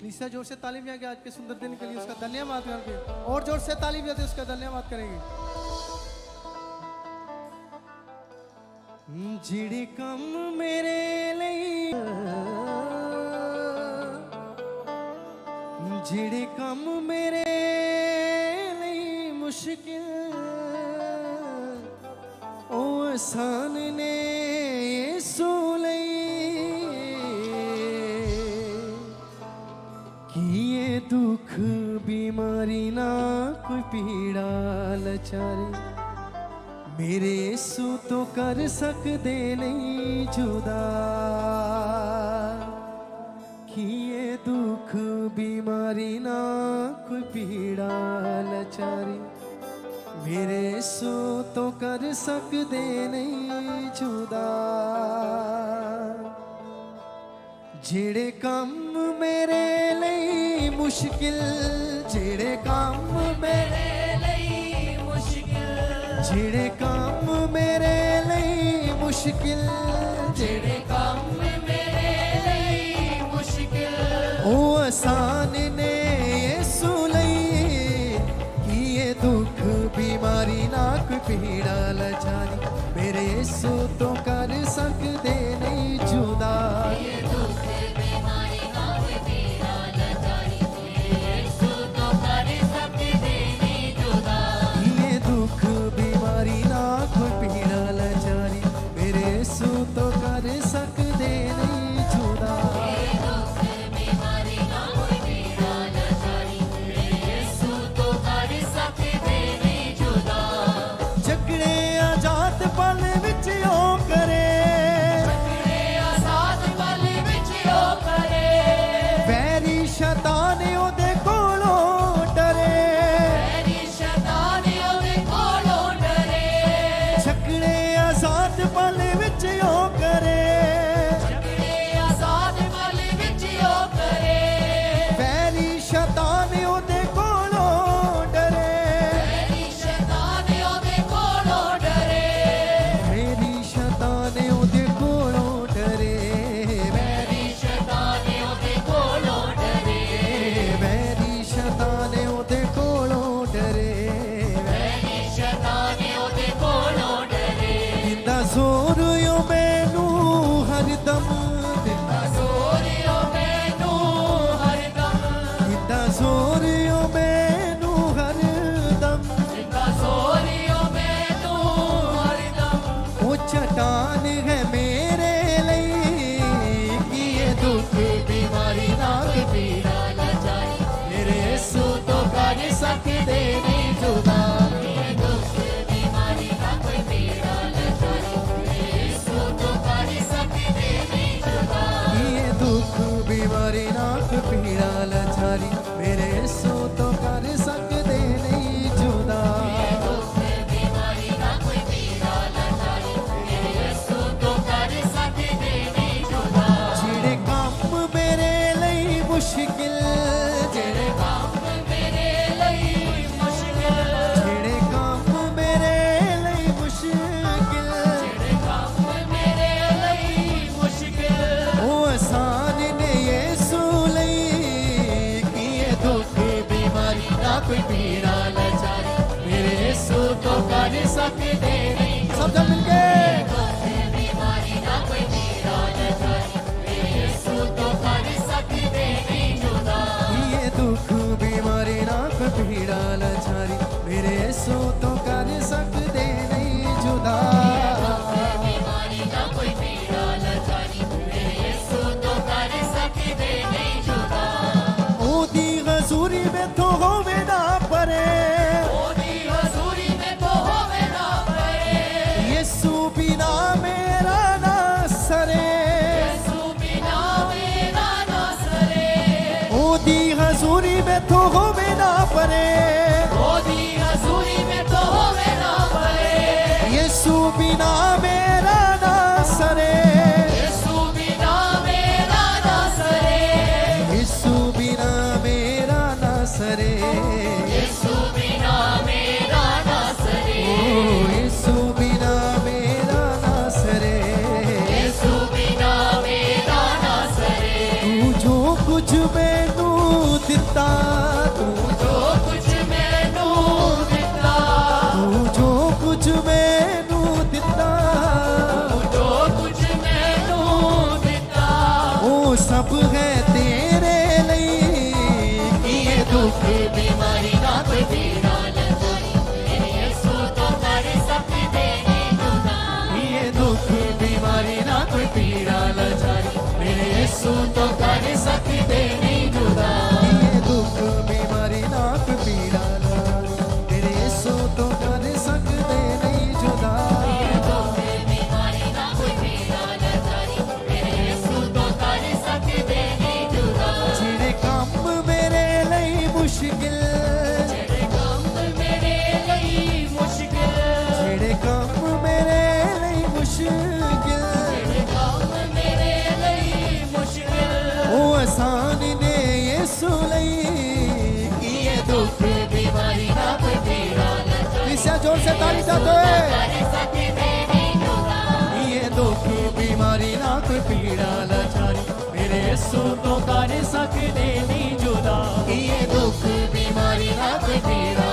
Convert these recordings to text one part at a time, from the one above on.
Crysta ज़ोर से ताली जाएँगे आज के सुंदर दिन के लिए उसका धन्यवाद करके और ज़ोर से ताली जाते उसका धन्यवाद करेंगे। हम्म, जिड़ी कम मेरे जिड़ी हम्म, कम मेरे मुश्किल। ओ आसान ने ਬਿਮਾਰੀ ਨਾ ਕੋਈ ਪੀੜਾ ਲਚਾਰੇ ਮੇਰੇ ਯਿਸੂ ਤੋਂ ਕਰ ਸਕਦੇ ਨਹੀਂ ਜੁਦਾ ਕੀ ਇਹ ਦੁੱਖ ਬਿਮਾਰੀ ਨਾ ਕੋਈ ਪੀੜਾ ਲਚਾਰੀ ਮੇਰੇ ਯਿਸੂ ਤੋਂ ਕਰ ਸਕਦੇ ਨਹੀਂ ਜੁਦਾ ਜਿਹੜੇ ਕੰਮ ਮੇਰੇ ਲਈ ਮੁਸ਼ਕਿਲ ਜਿਹੜੇ ਕੰਮ ਮੇਰੇ ਲਈ ਮੁਸ਼ਕਿਲ ਜਿਹੜੇ ਕੰਮ ਮੇਰੇ ਲਈ ਮੁਸ਼ਕਿਲ ਜਿਹੜੇ ਕੰਮ ਮੇਰੇ ਲਈ ਮੁਸ਼ਕਿਲ ਉਹ ਆਸਾਨ ਨੇ ਯਿਸੂ ਲਈ ਕੀ ਇਹ ਦੁੱਖ ਬਿਮਾਰੀ ਨਾ ਕੋਈ ਪੀੜਾ ਲਜਾਨੀ ਮੇਰੇ ਯਿਸੂ ਤੋਂ ਕਰ ਸਕਦੇ ਲਈ ਮੁਸ਼ਕਿਲ ਜਿਹੜੇ ਕੰਮ ਮੇਰੇ ਲਈ ਮੁਸ਼ਕਿਲ ਜਿਹੜੇ ਕੰਮ ਮੇਰੇ ਲਈ ਮੁਸ਼ਕਿਲ ਉਹ ਆਸਾਨ ਨੇ ਯਿਸੂ ਲਈ ਕੀ ਇਹ ਦੁੱਖ ਬਿਮਾਰੀ ਨਾ ਕੋਈ ਪੀੜਾ ਲਚਾਰੀ ਮੇਰੇ ਯਿਸੂ ਤੋਂ ਕਰ ਸਕਦੇ so don't baby. ज़ोर से ताली साथो ये दुख, बीमारी ना कोई पीड़ा, लाचारी, मेरे यीशु तो तारे जुदा। ये दुख, बीमारी ना कोई पीड़ा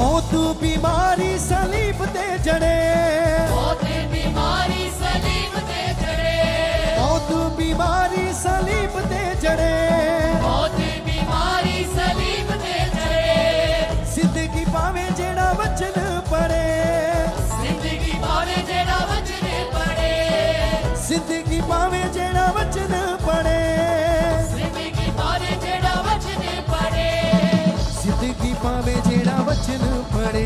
मौत, बीमारी, सलीब ते जड़े ਪਾਵੇ ਜਿਹੜਾ ਵਚਨ ਪੜੇ ਜ਼ਿੰਦਗੀ ਪਾਵੇ ਜਿਹੜਾ ਵਚਨ ਪੜੇ ਪਾਵੇ ਜਿਹੜਾ ਵਚਨ ਪੜੇ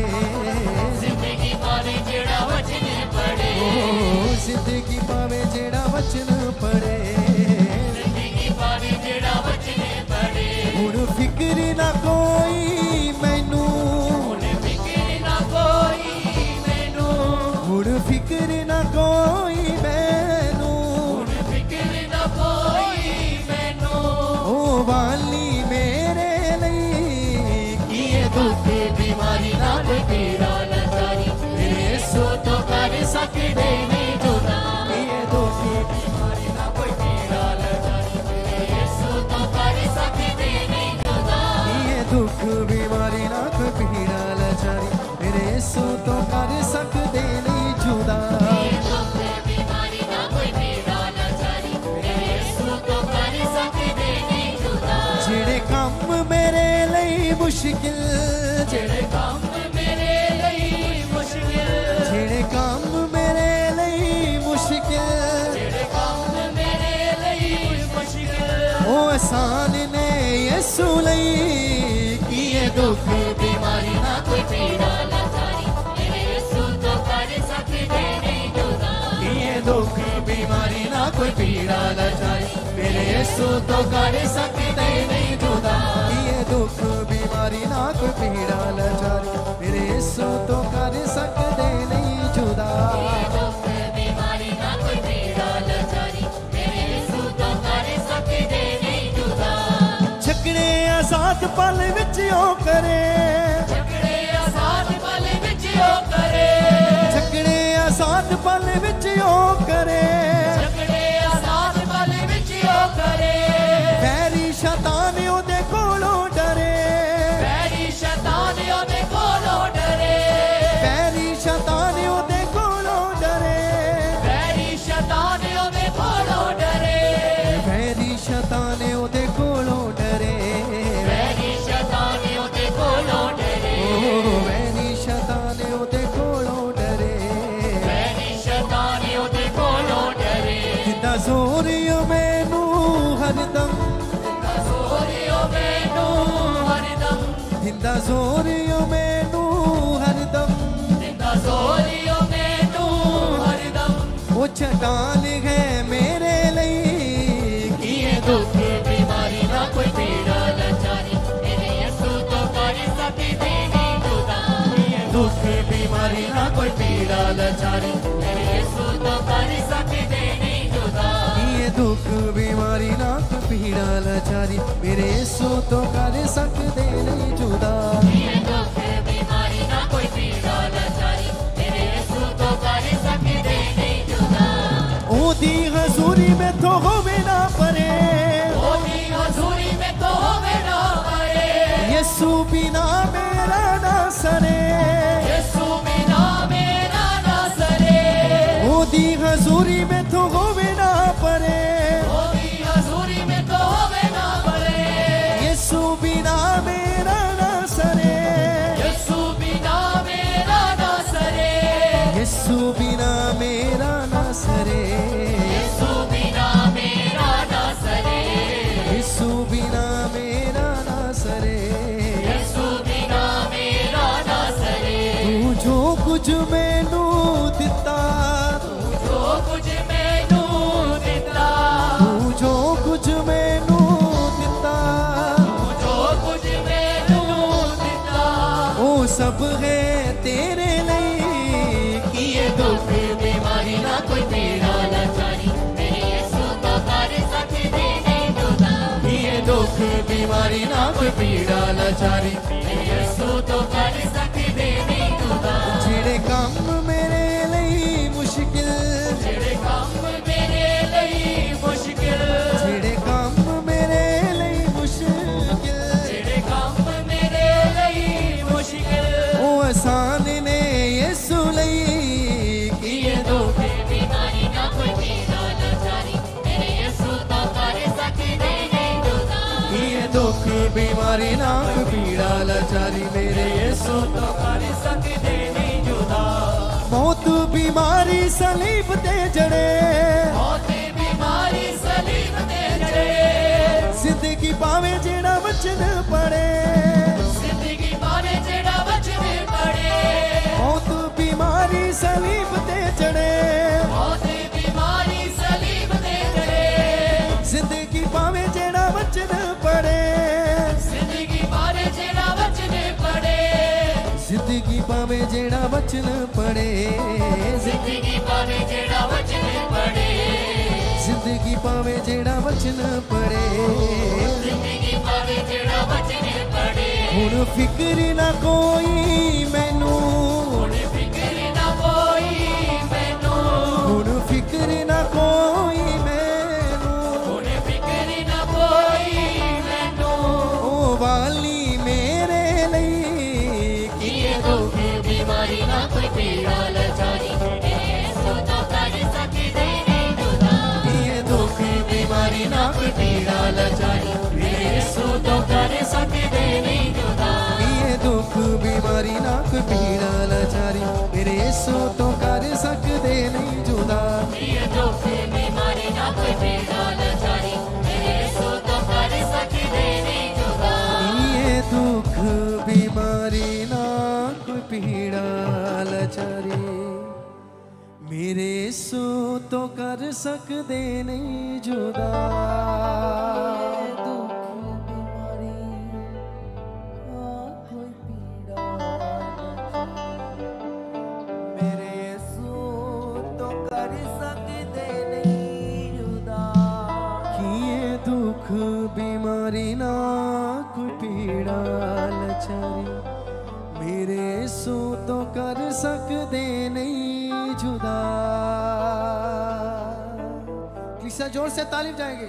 मुश्किल। जेड़े काम मेरे लई मुश्किल। जेड़े ओ आसान ने यसु किए दुख बीमारी ना कोई पीड़ा किए दुख बीमारी ना कोई पीड़ा ना मेरे यसु तो कर सके देने दुदा किए दुख ਮਾਰੀ ਨਾ ਕੋਈ ਪੀੜਾ ਲਜਾਰੀ ਮੇਰੇ ਯਿਸੂ ਤੋਂ ਕਰ ਸਕਦੇ ਨਹੀਂ ਜੁਦਾ। ਛਕਣੇ ਆਜ਼ਾਦ ਪਲ ਵਿੱਚ ਉਹ ਕਰੇ। ਜ਼ੋਰੀਓ ਮੈਨੂੰ ਹਰਦਮ ਜਿੰਦਾ ਜ਼ੋਰੀਓ ਮੈਨੂੰ ਹਰਦਮ ਉਹ ਚਟਾਨ ਹੈ ਮੇਰੇ ਲਈ ਕੀਏ ਦੁੱਖ ਬਿਮਾਰੀ ਨਾ ਕੋਈ ਪੀੜਾ ਲਾਚਾਰੀ ਮੇਰੇ ਯਸੂ ਤੋਂ ਕਰ ਸਕੀ ਦੇਵੀ ਦੁਦਾ ਕੀਏ ਦੁੱਖ ਬਿਮਾਰੀ ਨਾ ਕੋਈ ਪੀੜਾ ਲਾਚਾਰੀ ਮੇਰੇ ਪੀੜਾ ਲਾਚਾਰੀ ਮੇਰੇ ਸੋ ਤੋਂ ਕਰ ਸਕਦੇ ਨਹੀਂ ਜੁਦਾ Sotopai, Sotopai, Sotopai, Sotopai, Sotopai, Sotopai, Sotopai, Sotopai, मौत बीमारी सलीब ते जड़े। मौत बीमारी सलीब ते जड़े। ज़िंदगी पावे जेड़ा वचन पड़े ਜ਼ਿੰਦਗੀ ਪਾਵੇਂ ਜਿਹੜਾ ਬਚਨ ਪੜੇ। ਜ਼ਿੰਦਗੀ ਭਾਵੇਂ ਜਿਹੜਾ ਬਚਨ ਪੜੇ। ਜ਼ਿੰਦਗੀ ਪਾਵੇਂ ਜਿਹੜਾ ਬਚਨ ਪੜੇ। ਜ਼ਿੰਦਗੀ ਪਾਵੇਂ ਜਿਹੜਾ ਬਚਨ ਪੜੇ। ਹੁਣ ਫਿਕਰ ਨਾ ਕੋਈ ਮੈਨੂੰ। ਹੁਣ ਫਿਕਰ ਨਾ ਕੋਈ ਮੈਨੂੰ। ਹੁਣ ਫਿਕਰ ਨਾ ਕੋਈ पीड़ा लाचारी मेरे तो कर सकते नहीं जुदा। मेरे तो कर दुख बीमारी पीड़ा लाचारी मेरे तो कर नहीं जुदा। ज़ोर से ताली जाएगी।